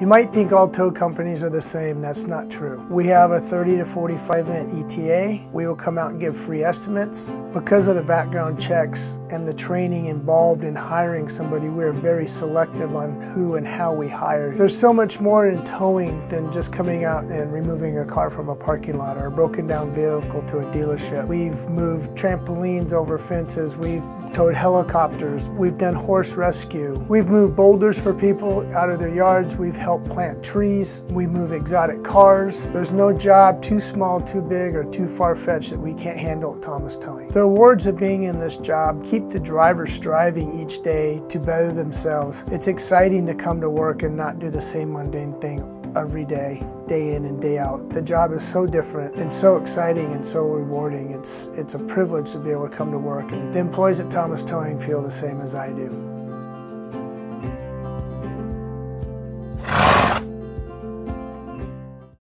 You might think all tow companies are the same. That's not true. We have a 30 to 45 minute ETA. We will come out and give free estimates. Because of the background checks and the training involved in hiring somebody, we're very selective on who and how we hire. There's so much more in towing than just coming out and removing a car from a parking lot or a broken down vehicle to a dealership. We've moved trampolines over fences. We've towed helicopters. We've done horse rescue. We've moved boulders for people out of their yards. We've helped plant trees. We move exotic cars. There's no job too small, too big, or too far-fetched that we can't handle at Thomas Towing. The awards of being in this job keep the drivers striving each day to better themselves. It's exciting to come to work and not do the same mundane thing every day, day in and day out. The job is so different and so exciting and so rewarding. It's, it's a privilege to be able to come to work. And the employees at Thomas Towing feel the same as I do.